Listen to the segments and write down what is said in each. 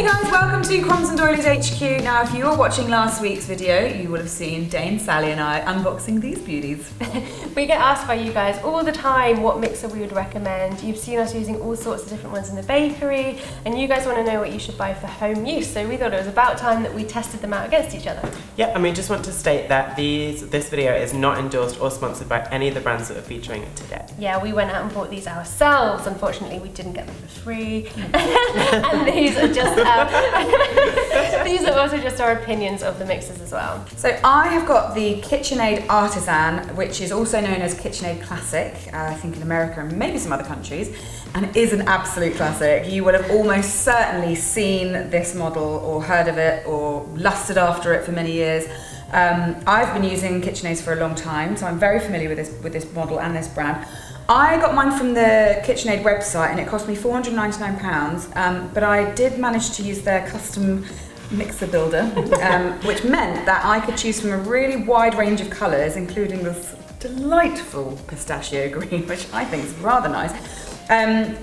Hey guys, welcome to Crumbs and Doilies HQ. Now, if you were watching last week's video, you would have seen Dane Sally and I unboxing these beauties. we get asked by you guys all the time what mixer we would recommend. You've seen us using all sorts of different ones in the bakery, and you guys want to know what you should buy for home use. So we thought it was about time that we tested them out against each other. Yeah, and we just want to state that these this video is not endorsed or sponsored by any of the brands that are featuring it today. Yeah, we went out and bought these ourselves. Unfortunately, we didn't get them for free, and these are just uh, these are also just our opinions of the mixes as well. So I have got the KitchenAid Artisan, which is also known as KitchenAid Classic, uh, I think in America and maybe some other countries, and is an absolute classic. You would have almost certainly seen this model or heard of it or lusted after it for many years. Um, I've been using KitchenAids for a long time, so I'm very familiar with this with this model and this brand. I got mine from the KitchenAid website and it cost me £499, um, but I did manage to use their custom mixer builder, um, which meant that I could choose from a really wide range of colours, including this delightful pistachio green, which I think is rather nice. Um,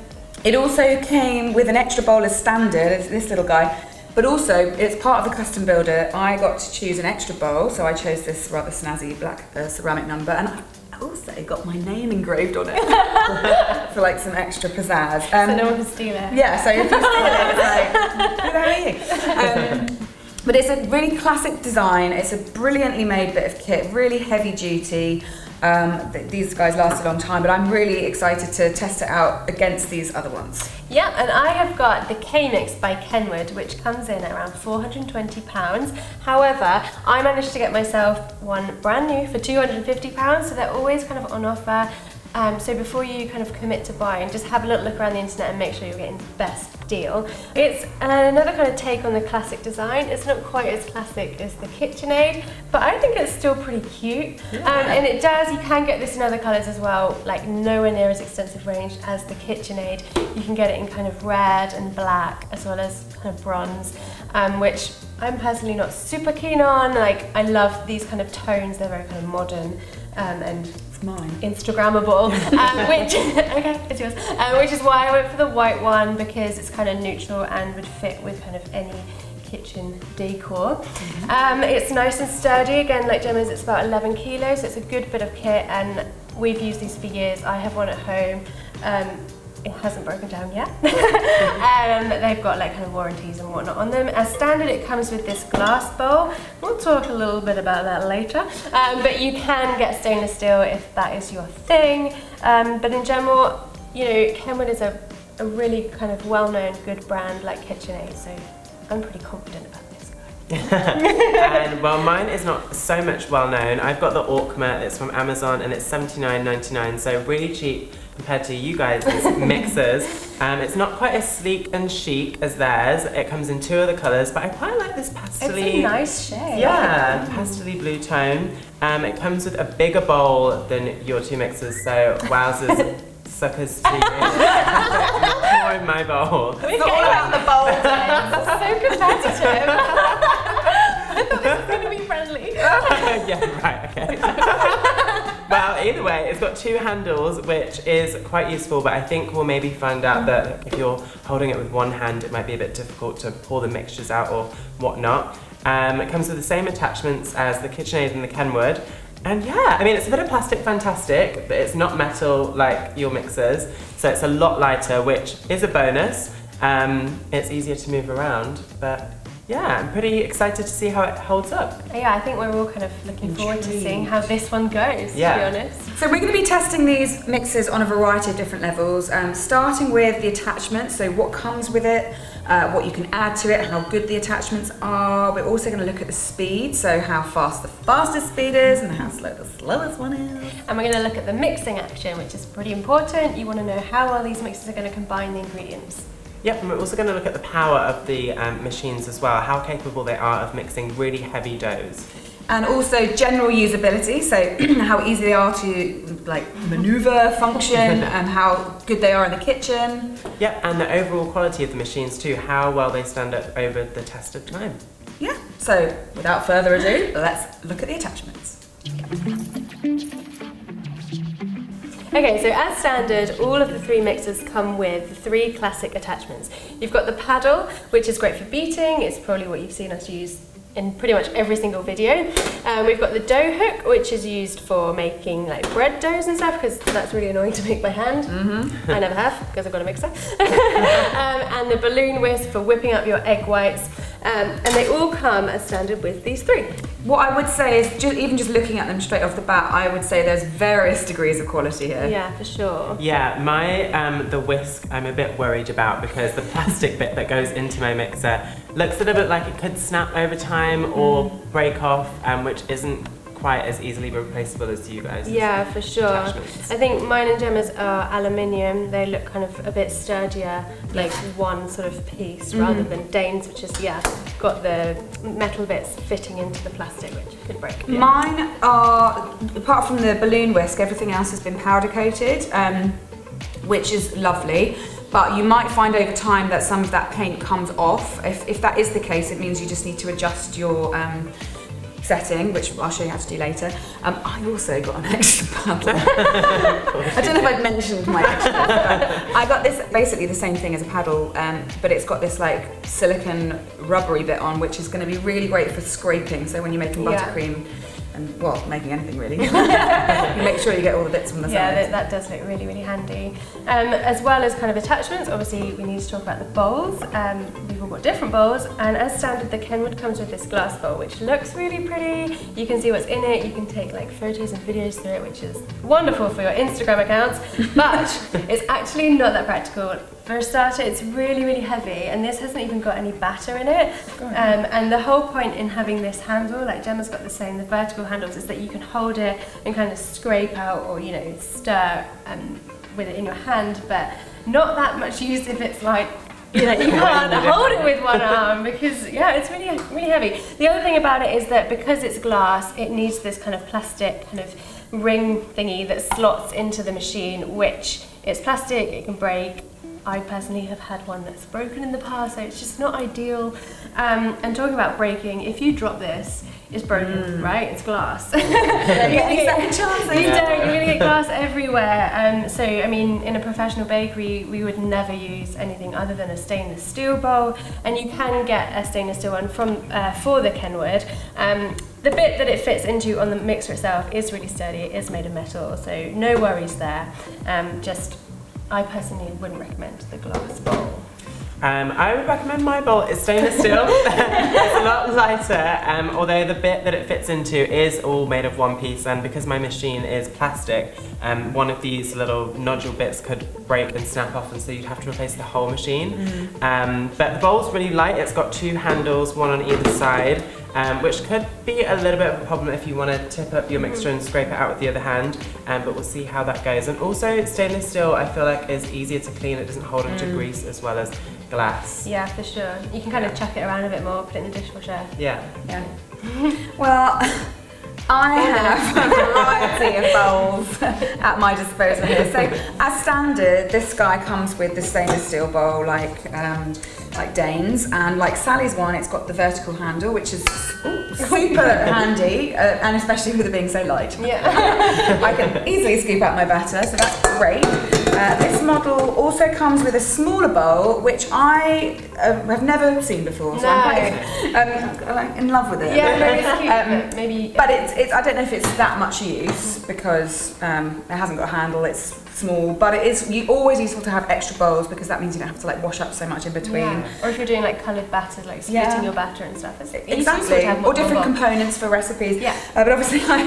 it also came with an extra bowl as standard, it's this little guy, but also it's part of the custom builder. I got to choose an extra bowl, so I chose this rather snazzy black uh, ceramic number, and also got my name engraved on it for like some extra pizzazz. Um, so no one can steal it. Yeah, so if you steal it, it's like, who the hell are you? Um, but it's a really classic design. It's a brilliantly made bit of kit, really heavy duty. Um, th these guys last a long time, but I'm really excited to test it out against these other ones. Yeah, and I have got the K-Mix by Kenwood, which comes in at around £420. However, I managed to get myself one brand new for £250, so they're always kind of on offer. Um, so before you kind of commit to buying, just have a little look around the internet and make sure you're getting the best deal. It's another kind of take on the classic design. It's not quite as classic as the KitchenAid, but I think it's still pretty cute. Yeah. Um, and it does, you can get this in other colours as well, like nowhere near as extensive range as the KitchenAid. You can get it in kind of red and black as well as kind of bronze, um, which I'm personally not super keen on. Like I love these kind of tones, they're very kind of modern um, and it's mine. Instagrammable, um, which okay, it's yours. Uh, which is why I went for the white one because it's kind of neutral and would fit with kind of any kitchen decor. Mm -hmm. um, it's nice and sturdy. Again, like Jemma's, it's about 11 kilos. So it's a good bit of kit, and we've used these for years. I have one at home. Um, it hasn't broken down yet. um, they've got like kind of warranties and whatnot on them. As standard, it comes with this glass bowl. We'll talk a little bit about that later. Um, but you can get stainless steel if that is your thing. Um, but in general, you know, Kenwood is a, a really kind of well-known good brand like KitchenAid, so I'm pretty confident about this. and well, mine is not so much well known. I've got the Aucma, it's from Amazon and it's $79.99, so really cheap compared to you guys' mixers. Um, it's not quite as sleek and chic as theirs. It comes in two other colours, but I quite like this pastel It's a nice shade. Yeah, mm. pastel blue tone. Um, it comes with a bigger bowl than your two mixers, so wowzers. suckers to you. More in my bowl. We're all about the bowl so competitive. I thought this was going to be friendly. yeah, right, okay well, either way, it's got two handles, which is quite useful, but I think we'll maybe find out that if you're holding it with one hand, it might be a bit difficult to pour the mixtures out or whatnot. Um, it comes with the same attachments as the KitchenAid and the Kenwood. And yeah, I mean, it's a bit of plastic fantastic, but it's not metal like your mixers. So it's a lot lighter, which is a bonus. Um, it's easier to move around, but yeah, I'm pretty excited to see how it holds up. Yeah, I think we're all kind of looking Intrigued. forward to seeing how this one goes, yeah. to be honest. So we're going to be testing these mixes on a variety of different levels, um, starting with the attachments, so what comes with it, uh, what you can add to it, how good the attachments are. We're also going to look at the speed, so how fast the fastest speed is and how slow the slowest one is. And we're going to look at the mixing action, which is pretty important. You want to know how well these mixes are going to combine the ingredients. Yep, and we're also going to look at the power of the um, machines as well, how capable they are of mixing really heavy doughs. And also general usability, so how easy they are to like maneuver, function, and how good they are in the kitchen. Yep, and the overall quality of the machines too, how well they stand up over the test of time. Yeah, so without further ado, let's look at the attachments. Okay, so as standard, all of the three mixers come with three classic attachments. You've got the paddle, which is great for beating. It's probably what you've seen us use in pretty much every single video. Um, we've got the dough hook, which is used for making like bread doughs and stuff, because that's really annoying to make by hand. Mm-hmm. I never have, because I've got a mixer. um, and the balloon whisk for whipping up your egg whites. Um, and they all come as standard with these three. What I would say is, ju- even just looking at them straight off the bat, I would say there's various degrees of quality here. Yeah, for sure. Yeah, my um, the whisk I'm a bit worried about because the plastic bit that goes into my mixer looks a little bit like it could snap over time or break off, um, which isn't quite as easily replaceable as you guys. Yeah, for sure. I think mine and Jemma's are aluminium. They look kind of a bit sturdier, like one sort of piece, rather than Dane's, which is yeah, got the metal bits fitting into the plastic, which could break. Mine are, apart from the balloon whisk, everything else has been powder coated, um, which is lovely. But you might find over time that some of that paint comes off. If, if that is the case, it means you just need to adjust your um, setting, which I'll show you how to do later. Um, I also got an extra paddle. I don't know if I've mentioned my extra, but I got this basically the same thing as a paddle, um, but it's got this like silicon rubbery bit on, which is going to be really great for scraping. So when you're making Yeah. And well, making anything really, you make sure you get all the bits from the Yeah, sides. that, that does look really, really handy. Um, as well as kind of attachments, obviously we need to talk about the bowls. Um, we've all got different bowls, and as standard, the Kenwood comes with this glass bowl, which looks really pretty. You can see what's in it. You can take like photos and videos through it, which is wonderful for your Instagram accounts. But it's actually not that practical. For a starter, it's really, really heavy, and this hasn't even got any batter in it. Um, and the whole point in having this handle, like Jemma's got the same, the vertical handles, is that you can hold it and kind of scrape out or, you know, stir um, with it in your hand, but not that much use if it's like, you know, you can't hold it with one arm because, yeah, it's really, really heavy. The other thing about it is that because it's glass, it needs this kind of plastic kind of ring thingy that slots into the machine, which it's plastic, it can break, I personally have had one that's broken in the past, so it's just not ideal. Um, and talking about breaking, if you drop this, it's broken, right? It's glass. you Any second chances? don't. You're gonna get glass everywhere. Um, so I mean, in a professional bakery, we would never use anything other than a stainless steel bowl, and you can get a stainless steel one from uh, for the Kenwood. Um, the bit that it fits into on the mixer itself is really sturdy. It is made of metal, so no worries there. Um, just, I personally wouldn't recommend the glass bowl. Um, I would recommend my bowl. It's stainless steel. it's a lot lighter, um, although the bit that it fits into is all made of one piece. And because my machine is plastic, um, one of these little nodule bits could break and snap off, and so you'd have to replace the whole machine. Um, but the bowl's really light. It's got two handles, one on either side. Um, which could be a little bit of a problem if you want to tip up your mixture and scrape it out with the other hand, um, but we'll see how that goes. And also, stainless steel I feel like is easier to clean, it doesn't hold onto grease as well as glass. Yeah, for sure. You can kind of chuck it around a bit more, put it in the dishwasher. Yeah. Yeah. Well, I have a variety of bowls at my disposal here. So, as standard, this guy comes with the stainless steel bowl, like um, like Dane's, and like Sally's one, it's got the vertical handle, which is ooh, super handy, uh, and especially with it being so light. Yeah. I can easily scoop out my batter, so that's great. Uh, this model also comes with a smaller bowl, which I uh, have never seen before, so I'm quite um, like, in love with it. yeah, no, it's cute, Um, but maybe. But it's, it's, I don't know if it's that much use because um, it hasn't got a handle, it's small, but it is you, always useful to have extra bowls because that means you don't have to like wash up so much in between. Yeah. Or if you're doing like coloured batter, like splitting Yeah. your batter and stuff. It's, Exactly, to have more or different components for recipes. Yeah. Uh, but obviously, I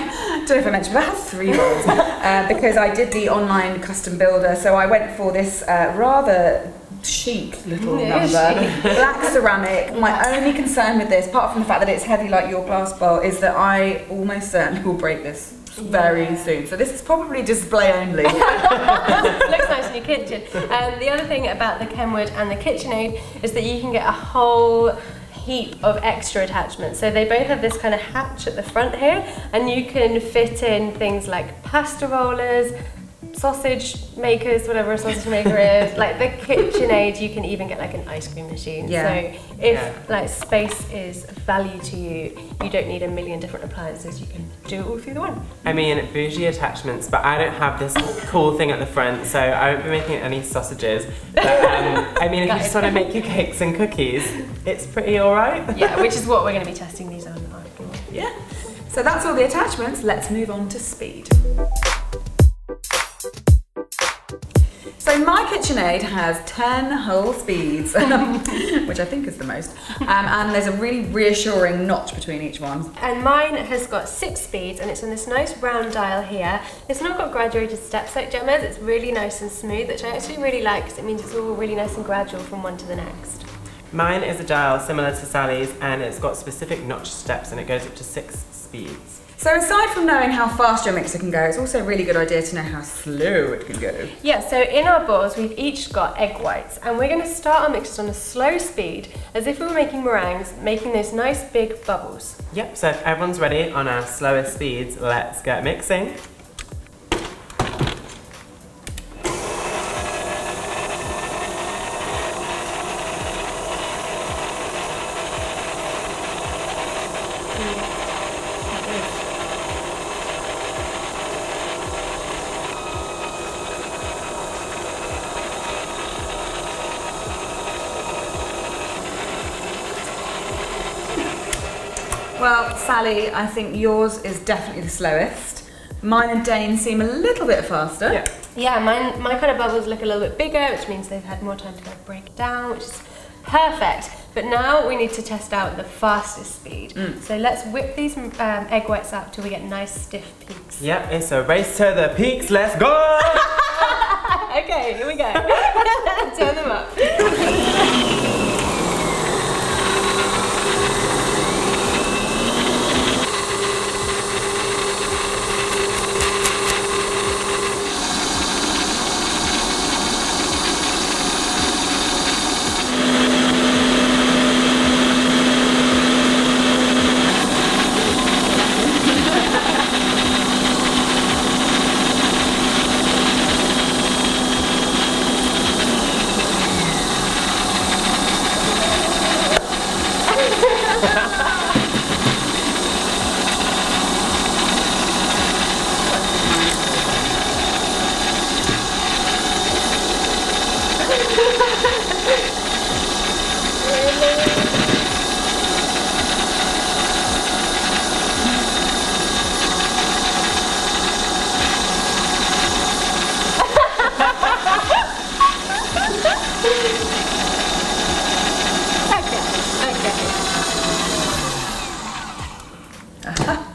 don't know if I mentioned, but I have three bowls uh, because I did the online custom builder. So I went for this uh, rather chic little Yeah, number, black ceramic. My only concern with this, apart from the fact that it's heavy like your glass bowl, is that I almost certainly will break this very Yeah. soon. So this is probably display only. looks nice in your kitchen. Um, the other thing about the Kenwood and the KitchenAid is that you can get a whole heap of extra attachments. So they both have this kind of hatch at the front here, and you can fit in things like pasta rollers, sausage makers, whatever a sausage maker is, like the KitchenAid, you can even get like an ice cream machine. Yeah. So if Yeah. like space is value to you, you don't need a million different appliances. You can do it all through the one. I mean, bougie attachments, but I don't have this cool thing at the front, so I won't be making any sausages. But um, I mean, if you just want to make your cakes and cookies, it's pretty alright. Yeah, which is what we're going to be testing these on. Yeah. So that's all the attachments. Let's move on to speed. So my KitchenAid has 10 whole speeds, which I think is the most. Um, and there's a really reassuring notch between each one. And mine has got six speeds and it's on this nice round dial here. It's not got graduated steps like Jemma's, it's really nice and smooth, which I actually really like because it means it's all really nice and gradual from one to the next. Mine is a dial similar to Sally's, and it's got specific notch steps, and it goes up to six speeds. So aside from knowing how fast your mixer can go, it's also a really good idea to know how slow it can go. Yeah, so in our bowls we've each got egg whites and we're going to start our mixes on a slow speed as if we were making meringues, making those nice big bubbles. Yep, so if everyone's ready on our slowest speeds, let's get mixing. Well, Sally, I think yours is definitely the slowest. Mine and Dane seem a little bit faster. Yeah. Yeah, mine, my kind of bubbles look a little bit bigger, which means they've had more time to kind of break down, which is perfect. But now we need to test out the fastest speed. So let's whip these um, egg whites up till we get nice stiff peaks. Yep, it's a race to the peaks, let's go! Okay, here we go. Turn them up.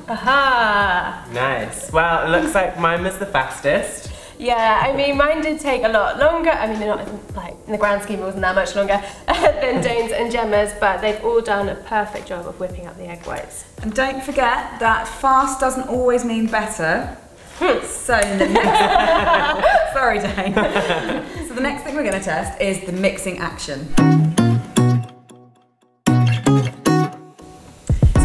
Aha! nice. Well, it looks like mine was the fastest. Yeah, I mean, mine did take a lot longer. I mean, they're not like in the grand scheme, it wasn't that much longer than Dane's and Jemma's, but they've all done a perfect job of whipping up the egg whites. And don't forget that fast doesn't always mean better. Hmm. so sorry, Dane. so the next thing we're going to test is the mixing action.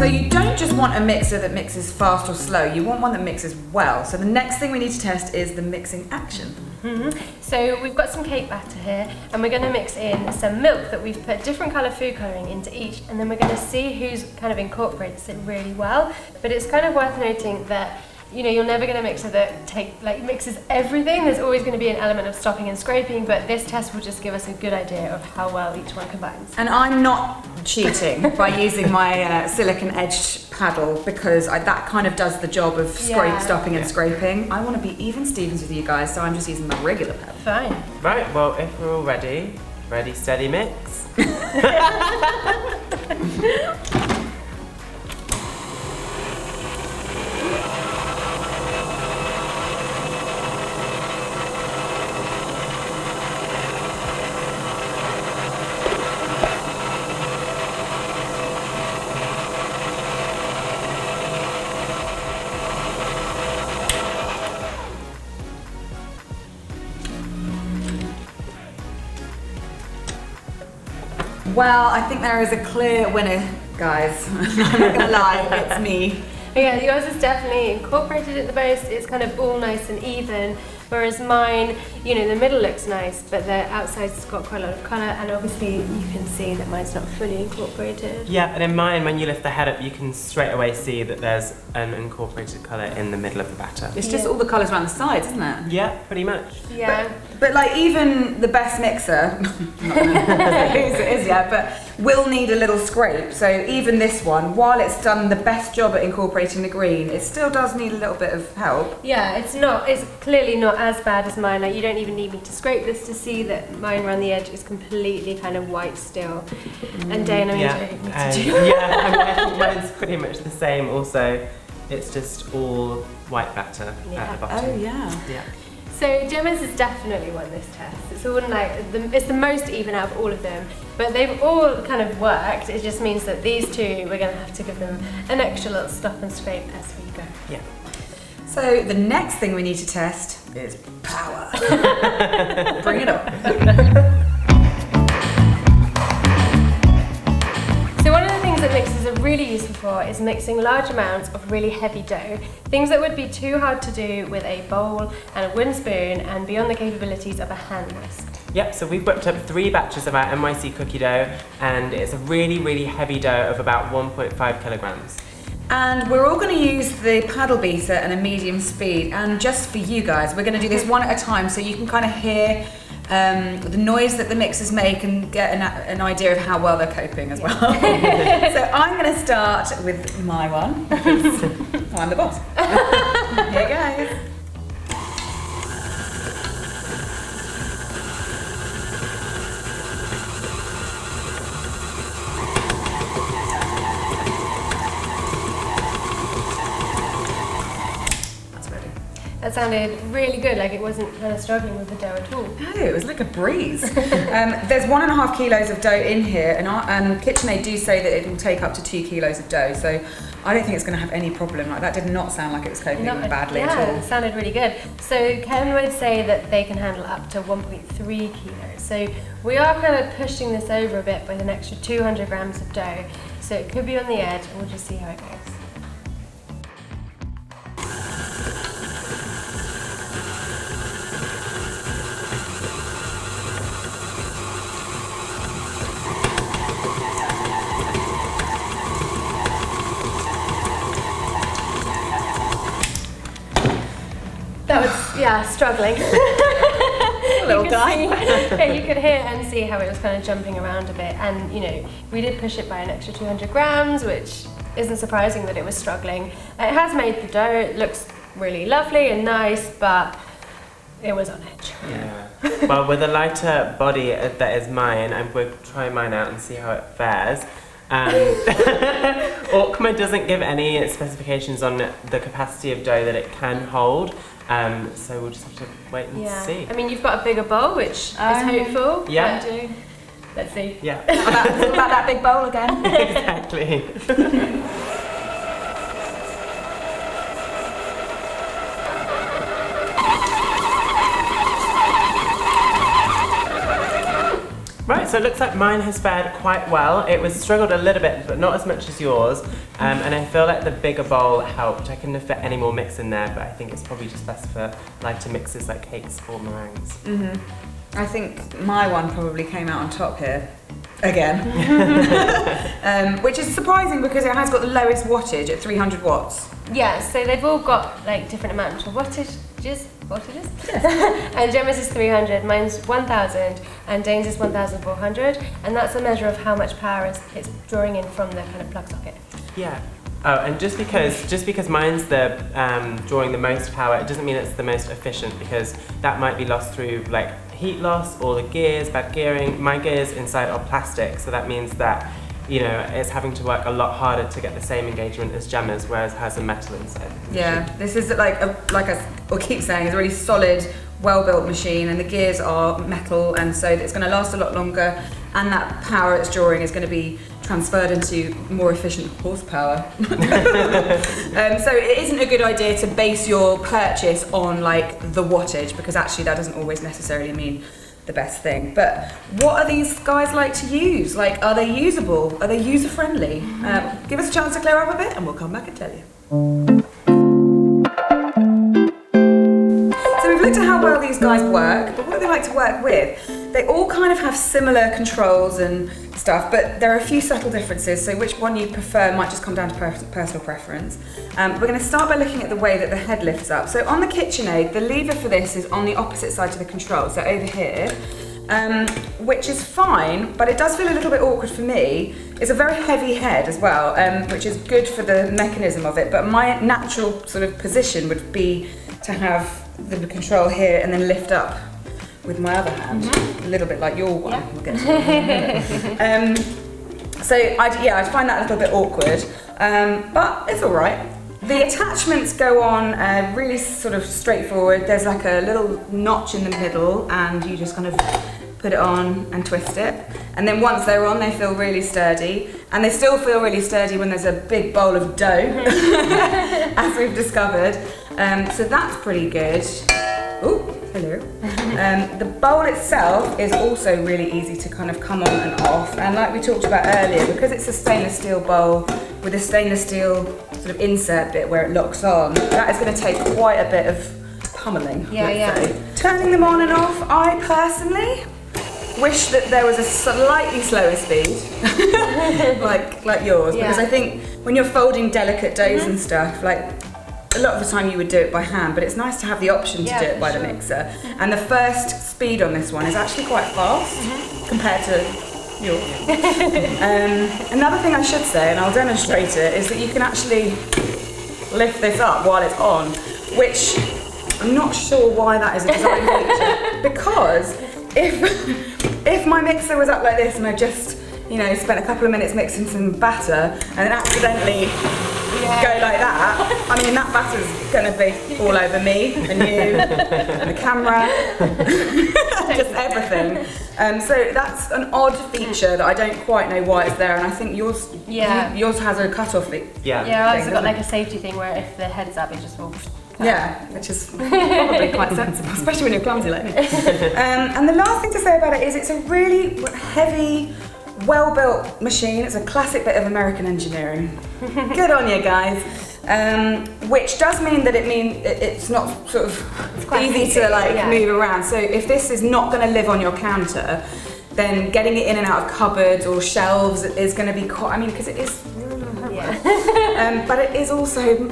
So you don't just want a mixer that mixes fast or slow, you want one that mixes well. So the next thing we need to test is the mixing action. Mm-hmm. So we've got some cake batter here, and we're going to mix in some milk that we've put different colour food colouring into each, and then we're going to see who's kind of incorporates it really well. But it's kind of worth noting that you know you're never going to mix it that take like mixes everything. There's always going to be an element of stopping and scraping, but this test will just give us a good idea of how well each one combines. And I'm not cheating by using my uh, silicon edged paddle because I, that kind of does the job of scrape, Yeah. stopping and scraping. I want to be even Stevens with you guys, so I'm just using my regular paddle. Fine. Right, well, if we're all ready, ready, steady, mix. Well, I think there is a clear winner, guys. I'm not gonna lie, it's me. Yeah, yours is definitely incorporated at the base. It's kind of all nice and even. Whereas mine, you know, the middle looks nice, but the outside's got quite a lot of colour, and obviously you can see that mine's not fully incorporated. Yeah, and in mine, when you lift the head up, you can straight away see that there's an incorporated colour in the middle of the batter. It's just Yeah. all the colours around the sides, isn't it? Yeah, pretty much. Yeah. But like even the best mixer, not gonna whose it is yet, but will need a little scrape. So even this one, while it's done the best job at incorporating the green, it still does need a little bit of help. Yeah, it's not. It's clearly not as bad as mine. Like you don't even need me to scrape this to see that mine around the edge is completely kind of white still. And mm, Dana, you yeah, don't need and to um, do. yeah, I, mean, I think mine's pretty much the same. Also, it's just all white batter Yeah. at the bottom. Oh yeah. Yeah. So Jemma's has definitely won this test. It's all like the, it's the most even out of all of them, but they've all kind of worked. It just means that these two we're going to have to give them an extra little stop and scrape as we go. Yeah. So the next thing we need to test is power. Bring it up. So one of the things that mixers are really useful for is mixing large amounts of really heavy dough, things that would be too hard to do with a bowl and a wooden spoon and beyond the capabilities of a hand whisk. Yep, so we've whipped up three batches of our NYC cookie dough, and it's a really, really heavy dough of about 1.5 kilograms. And we're all going to use the paddle beater and a medium speed. And just for you guys, we're going to do this one at a time so you can kind of hear um, the noise that the mixers make and get an, an idea of how well they're coping as well. so I'm going to start with my one. I'm the boss. Here goes. That sounded really good, like it wasn't kind of struggling with the dough at all. No, it was like a breeze. um, there's one and a half kilos of dough in here, and our, um, KitchenAid do say that it will take up to two kilos of dough. So I don't think it's going to have any problem. Like that did not sound like it was coping Not- badly yeah, at all. it sounded really good. So Kenwood say that they can handle up to 1.3 kilos. So we are kind of pushing this over a bit with an extra 200 grams of dough. So it could be on the edge, and we'll just see how it goes. Struggling. A little you could guy. see- yeah, you could hear and see how it was kind of jumping around a bit. And, you know, we did push it by an extra 200 grams, which isn't surprising that it was struggling. It has made the dough, it looks really lovely and nice, but it was on edge. Yeah. well, with a lighter body uh, that is mine, I'm going to try mine out and see how it fares. Um, Aucma doesn't give any specifications on the capacity of dough that it can hold, um, so we'll just have to wait and Yeah. see. I mean, you've got a bigger bowl, which Um, is hopeful. yeah. but, Let's see. Yeah, about, about that big bowl again. exactly. it looks like mine has fared quite well. It was struggled a little bit, but not as much as yours. Um, and I feel like the bigger bowl helped. I couldn't have fit any more mix in there, but I think it's probably just best for lighter mixes like cakes or meringues. hmm I think my one probably came out on top here. Again. um, which is surprising because it has got the lowest wattage at 300 watts. Yeah, so they've all got like different amounts of wattages, wattages. and Jemma's is 300, mine's 1,000, and Dane's is 1,400, and that's a measure of how much power it's, it's drawing in from the kind of plug socket. Yeah. Oh, and just because just because mine's the um, drawing the most power, it doesn't mean it's the most efficient because that might be lost through like heat loss or the gears, bad gearing. My gears inside are plastic, so that means that you know it's having to work a lot harder to get the same engagement as Jemma's, whereas hers are metal inside. Yeah, this is like a, like I or keep saying, it's a really solid, well-built machine, and the gears are metal, and so it's going to last a lot longer, and that power it's drawing is going to be transferred into more efficient horsepower. um, so it isn't a good idea to base your purchase on like the wattage, because actually that doesn't always necessarily mean the best thing. But what are these guys like to use? Like, are they usable? Are they user friendly? Um, give us a chance to clear up a bit and we'll come back and tell you. So we've looked at how well these guys work, but what do they like to work with? They all kind of have similar controls and stuff, but there are a few subtle differences, so which one you prefer might just come down to per personal preference. Um, we're going to start by looking at the way that the head lifts up. So on the KitchenAid, the lever for this is on the opposite side to the control, so over here. Um, which is fine, but it does feel a little bit awkward for me. It's a very heavy head as well, um, which is good for the mechanism of it, but my natural sort of position would be to have the control here and then lift up with my other hand, a little bit like your one. We'll get to that in a minute. um, so I'd, yeah, I'd find that a little bit awkward, um, but it's all right. The attachments go on uh, really sort of straightforward. There's like a little notch in the middle, and you just kind of put it on and twist it. And then once they're on, they feel really sturdy. And they still feel really sturdy when there's a big bowl of dough, as we've discovered. Um, so that's pretty good. Oh, hello. Um, the bowl itself is also really easy to kind of come on and off. And like we talked about earlier, because it's a stainless steel bowl with a stainless steel sort of insert bit where it locks on, that is going to take quite a bit of pummeling. Yeah, yeah. say. Turning them on and off, I personally wish that there was a slightly slower speed, like like yours, because I think when you're folding delicate doughs and stuff, like a lot of the time you would do it by hand, but it's nice to have the option to Yeah, do it by the mixer. And the first speed on this one is actually quite fast compared to yours. um, another thing I should say, and I'll demonstrate it, is that you can actually lift this up while it's on, which I'm not sure why that is a design feature. Because if if my mixer was up like this and I just you know spent a couple of minutes mixing some batter and then accidentally go like that, I mean that batter's gonna be all over me and you and the camera, just everything. Um, so that's an odd feature that I don't quite know why it's there, and I think yours Yeah. yours has a cut off. It, Yeah. Yeah, I've also got doesn't like a safety thing where if the head's up, it just will. Yeah, which is probably quite sensible, especially when you're clumsy like me. Um, and the last thing to say about it is it's a really heavy, well-built machine. It's a classic bit of American engineering. Good on you guys. Um, which does mean that it mean it- it's not sort of quite easy to like yeah. move around. So if this is not going to live on your counter, then getting it in and out of cupboards or shelves is going to be quite. I mean, because it is Yeah. um, but it is also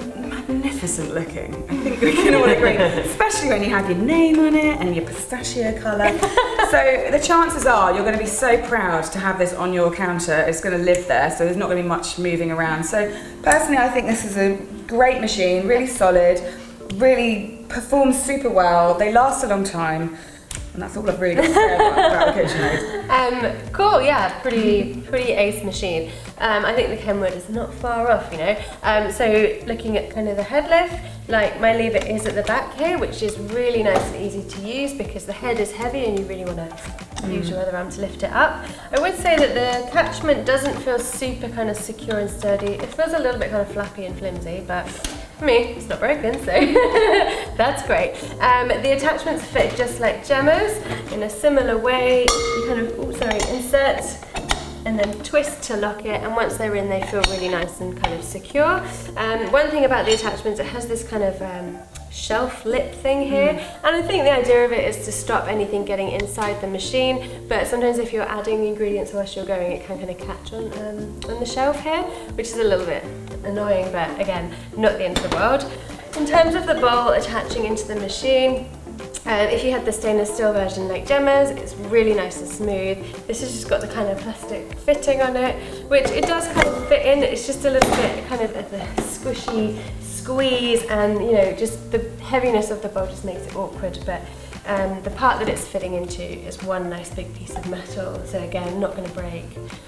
magnificent looking. I think we can all agree, especially when you have your name on it and your pistachio colour. so the chances are you're going to be so proud to have this on your counter. It's going to live there, so there's not going to be much moving around. So personally, I think this is a great machine, really solid, really performs super well. They last a long time. And that's all I've really got to say about, about the KitchenAid. Um, cool, yeah, pretty pretty ace machine. Um, I think the Kenwood is not far off, you know. Um, so looking at kind of the head lift, like my lever is at the back here, which is really nice and easy to use because the head is heavy and you really want to use your other arm to lift it up. I would say that the attachment doesn't feel super kind of secure and sturdy. It feels a little bit kind of flappy and flimsy, but for me, it's not broken, so that's great. Um, the attachments fit just like Jemma's in a similar way. You kind of, oh, sorry, insert and then twist to lock it and once they're in they feel really nice and kind of secure. Um, one thing about the attachments, it has this kind of um, shelf lip thing here and I think the idea of it is to stop anything getting inside the machine but sometimes if you're adding the ingredients whilst you're going it can kind of catch on, um, on the shelf here which is a little bit annoying but again not the end of the world. In terms of the bowl attaching into the machine, um, if you had the stainless steel version like Jemma's, it's really nice and smooth. This has just got the kind of plastic fitting on it, which it does kind of fit in. It's just a little bit kind of the squishy squeeze and you know, just the heaviness of the bowl just makes it awkward. But um, the part that it's fitting into is one nice big piece of metal. So again, not going to break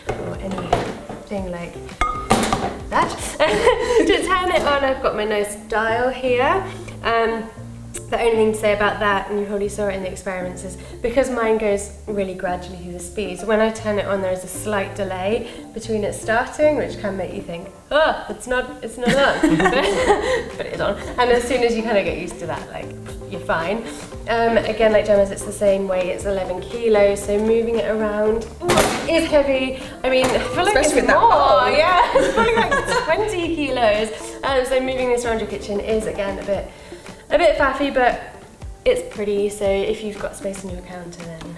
or anything like that. to turn it on, I've got my nice dial here. Um, The only thing to say about that, and you probably saw it in the experiments, is because mine goes really gradually through the speed, so when I turn it on there is a slight delay between it starting, which can make you think, oh, it's not, it's not on, but it is on. And as soon as you kind of get used to that, like, you're fine. Um, again, like Jemma's, it's the same way, it's 11 kilos, so moving it around ooh, is heavy. I mean, I feel like Especially it's more, bowl. yeah, it's probably like 20 kilos. Um, so moving this around your kitchen is, again, a bit a bit faffy, but it's pretty, so if you've got space on your counter, then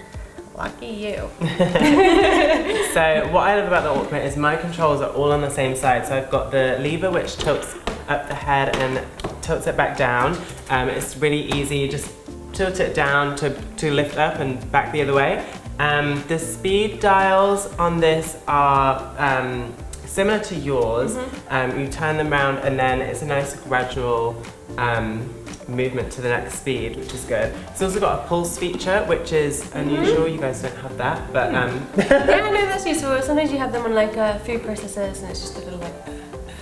lucky you. So what I love about the Ultimate is my controls are all on the same side. So I've got the lever which tilts up the head and tilts it back down. Um, it's really easy, you just tilt it down to, to lift up and back the other way. Um, the speed dials on this are um, similar to yours. Um, you turn them around and then it's a nice gradual um, movement to the next speed, which is good. It's also got a pulse feature, which is unusual. You guys don't have that, but um, yeah, no, that's useful. Sometimes you have them on like uh, food processors and it's just a little like,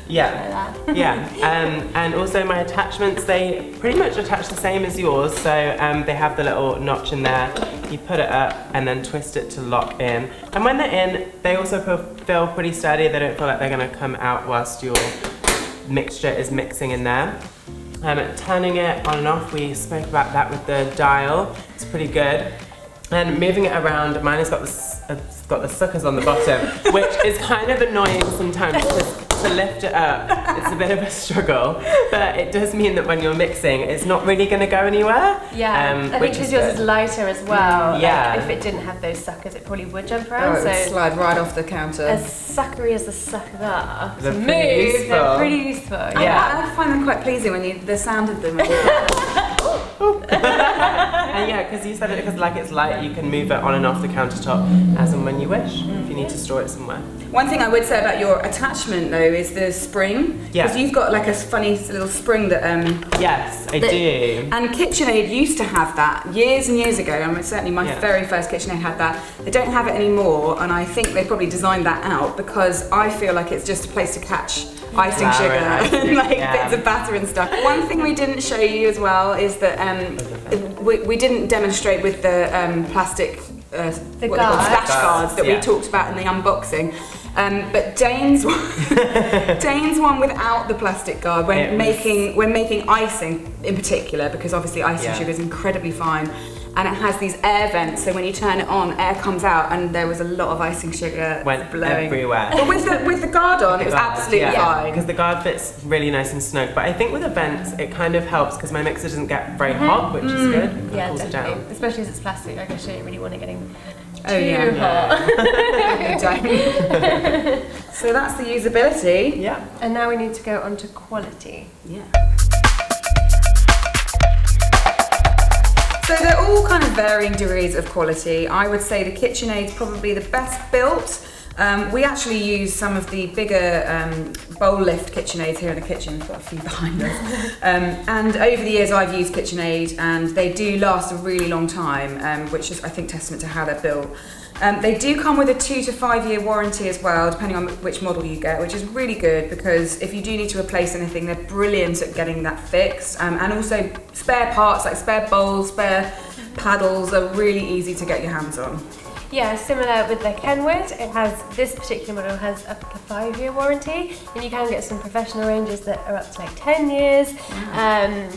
yeah. like yeah, um, and also my attachments, they pretty much attach the same as yours. So um, they have the little notch in there. You put it up and then twist it to lock in. And when they're in, they also feel- pretty sturdy. They don't feel like they're gonna come out whilst your mixture is mixing in there. Um, turning it on and off, we spoke about that with the dial. It's pretty good. And moving it around, mine has got the, uh, it's got the suckers on the bottom, which is kind of annoying sometimes because to lift it up, it's a bit of a struggle. But it does mean that when you're mixing, it's not really going to go anywhere. Yeah, um, I think which because is yours good. is lighter as well. like, Yeah. if it didn't have those suckers, it probably would jump Oh, around. it would so slide right off the counter. as suckery as the suckers are, They're to pretty useful. they're pretty useful. I- Yeah. I, find them quite pleasing when you the sound of them. And yeah, because you said it because like it's light, you can move it on and off the countertop as and when you wish, if you need to store it somewhere. One thing I would say about your attachment though is the spring. Yeah. Because you've got like a funny little spring that um Yes, I The- do. and KitchenAid used to have that years and years ago. I mean, certainly my Yeah. very first KitchenAid had that. They don't have it anymore, and I think they probably designed that out because I feel like it's just a place to catch icing Flour sugar and and like yeah. bits of batter and stuff. One thing we didn't show you as well is that um, we, we didn't demonstrate with the um, plastic uh, The what they're guards. splash guards that Yeah. we talked about in the unboxing. Um, but Dane's one, Dane's one without the plastic guard when It was- making when making icing in particular because obviously icing Yeah. sugar is incredibly fine and it has these air vents so when you turn it on air comes out and there was a lot of icing sugar Went blowing. everywhere. But with the with the guard on it was absolutely fine. Because the guard fits really nice and snug. But I think with the vents it kind of helps because my mixer doesn't get very Mm-hmm. hot, which is good. It Yeah, cools it down. Especially as it's plastic, I guess you don't really want it getting Oh, too yeah. hot. Dane. so that's the usability. Yeah. And now we need to go on to quality. Yeah. So they're all kind of varying degrees of quality. I would say the KitchenAid's probably the best built. Um, we actually use some of the bigger um, bowl lift KitchenAids here in the kitchen. We've got a few behind us. Um, and over the years, I've used KitchenAid, and they do last a really long time, um, which is, I think, testament to how they're built. Um, they do come with a two to five year warranty as well, depending on which model you get, which is really good because if you do need to replace anything, they're brilliant at getting that fixed. Um, and also, spare parts like spare bowls, spare paddles are really easy to get your hands on. Yeah, similar with the Kenwood, it has this particular model has up to five year warranty, and you can get some professional ranges that are up to like 10 years. Um,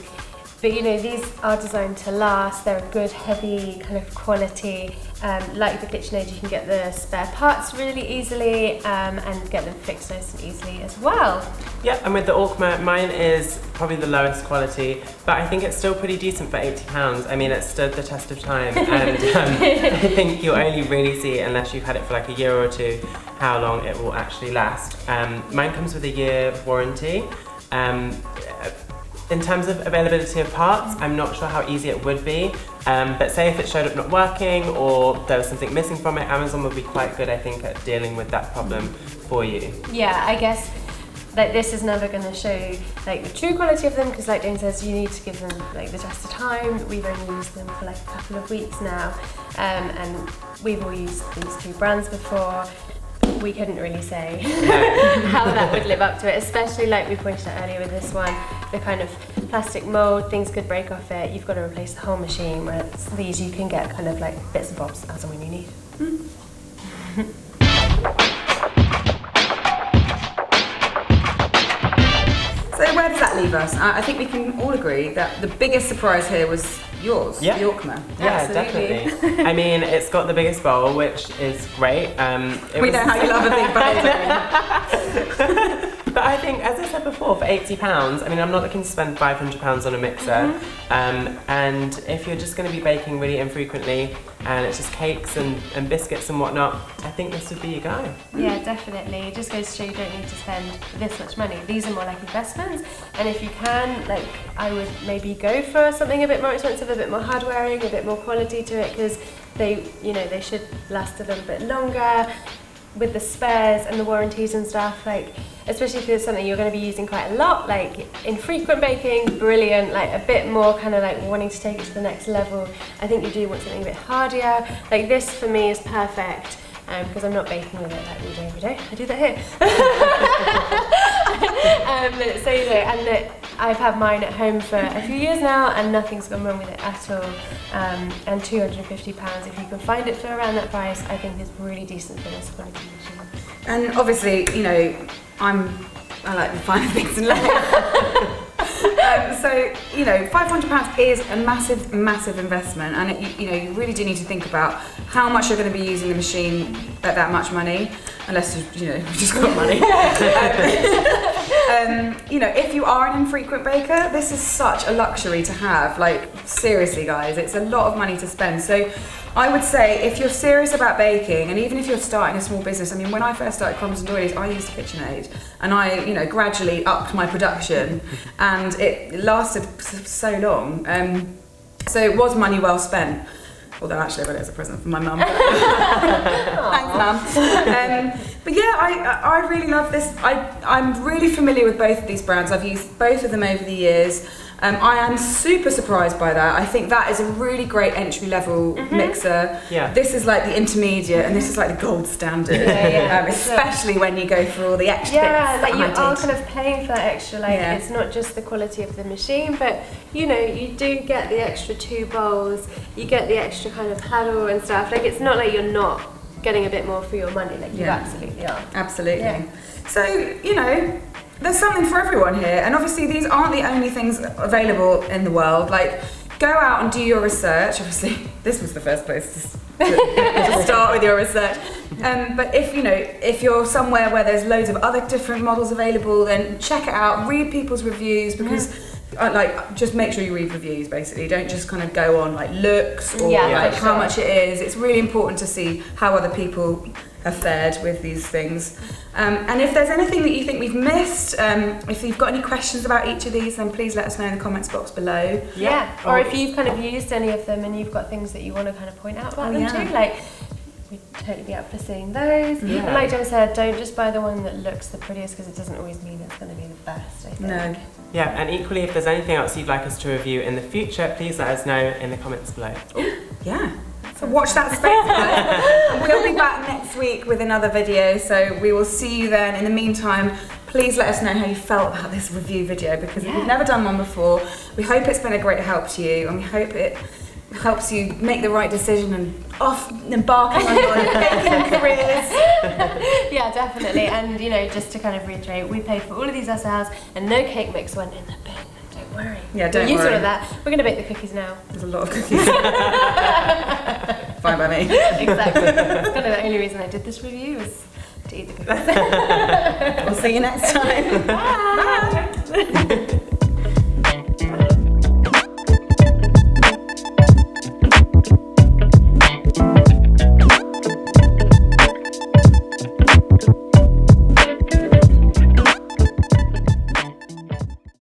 but you know, these are designed to last, they're a good, heavy kind of quality. Um, like the KitchenAid, you can get the spare parts really easily um, and get them fixed nice and easily as well. Yeah, and with the Aucma, mine is probably the lowest quality, but I think it's still pretty decent for £80. I mean, it stood the test of time, and um, I think you'll only really see, unless you've had it for like a year or two, how long it will actually last. Um, mine comes with a year warranty. Um, in terms of availability of parts, I'm not sure how easy it would be. Um, but say if it showed up not working or there was something missing from it, Amazon would be quite good, I think, at dealing with that problem for you. Yeah, I guess like this is never going to show like the true quality of them because like Dane says you need to give them like the test of time we've only used them for like a couple of weeks now um, and we've all used these two brands before we couldn't really say how that would live up to it especially like we pointed out earlier with this one the kind of plastic mold, things could break off it. You've got to replace the whole machine. Whereas these, you can get kind of like bits and bobs as and when you need. Hmm. So where does that leave us? I I think we can all agree that the biggest surprise here was yours, Yeah. the Aucma. Yeah, Absolutely. definitely. I mean, it's got the biggest bowl, which is great. Um, We know how you love a big bowl. But I think, as I said before, for eighty pounds, I mean, I'm not looking to spend five hundred pounds on a mixer. Mm-hmm. Um, and if you're just going to be baking really infrequently, and it's just cakes and, and biscuits and whatnot, I think this would be your guy. Yeah, definitely. It just goes to show you don't need to spend this much money. These are more like investments, and if you can, like, I would maybe go for something a bit more expensive, a bit more hard wearing, a bit more quality to it, because they, you know, they should last a little bit longer with the spares and the warranties and stuff. Like, especially if it's something you're going to be using quite a lot, like infrequent baking, brilliant. Like a bit more kind of like wanting to take it to the next level. I think you do want something a bit hardier. Like this for me is perfect um, because I'm not baking with it like all day every day. I do that here. um, so you know, and that I've had mine at home for a few years now, and nothing's gone wrong with it at all. Um, and 250 pounds, if you can find it for around that price, I think is really decent for this quality machine. And obviously, you know, I'm I like the finer things in life. um, so you know, five hundred pounds is a massive, massive investment, and it, you, you know, you really do need to think about how much you're going to be using the machine at that much money, unless you, you know, you've just got money. um, you know, if you are an infrequent baker, this is such a luxury to have. Like seriously, guys, it's a lot of money to spend. So. I would say if you're serious about baking, and even if you're starting a small business, I mean, when I first started Crumbs and Doilies, I used KitchenAid, and I, you know, gradually upped my production, and it lasted so long. Um, so it was money well spent. Although actually I got it as a present from my mum. but- Thanks, mum. Um, but yeah, I, I really love this. I, I'm really familiar with both of these brands. I've used both of them over the years. Um, I am super surprised by that. I think that is a really great entry level mixer. Yeah. This is like the intermediate, and this is like the gold standard. Yeah, yeah. Um, especially when you go for all the extra Yeah, bits like you I are did. kind of paying for that extra. Like Yeah. it's not just the quality of the machine, but you know you do get the extra two bowls, you get the extra kind of paddle and stuff. Like it's not like you're not getting a bit more for your money. Like you Yeah. absolutely are. Absolutely. Yeah. So, you know, there's something for everyone here. And obviously, these aren't the only things available in the world. Like, go out and do your research. Obviously, this was the first place to, to, start with your research. Um, but if, you know, if you're somewhere where there's loads of other different models available, then check it out, read people's reviews because. Uh, like just make sure you read reviews basically don't just kind of go on like looks or Yeah, like for how much it is it's really important to see how other people have fared with these things um, and if there's anything that you think we've missed, um, if you've got any questions about each of these, then please let us know in the comments box below. Yeah. Or- Or if you've kind of used any of them and you've got things that you want to kind of point out about Oh, them yeah. too, like we'd totally be up for seeing those. Yeah. And like Joe said, don't just buy the one that looks the prettiest because it doesn't always mean it's going to be the best. I think. No. Yeah, and equally, if there's anything else you'd like us to review in the future, please let us know in the comments below. Yeah. So watch that space. we'll be back next week with another video, so we will see you then. In the meantime, please let us know how you felt about this review video because Yeah. we've never done one before. We hope it's been a great help to you, and we hope it helps you make the right decision and off embarking on your baking careers. Yeah, definitely. and you know, just to kind of reiterate, we paid for all of these ourselves, and no cake mix went in the bin. Don't worry. Yeah, don't we'll use all worry. of that. We're going to bake the cookies now. There's a lot of cookies. Fine by me. exactly. That's kind of the only reason I did this review was to eat the cookies. We'll see you next time. Bye.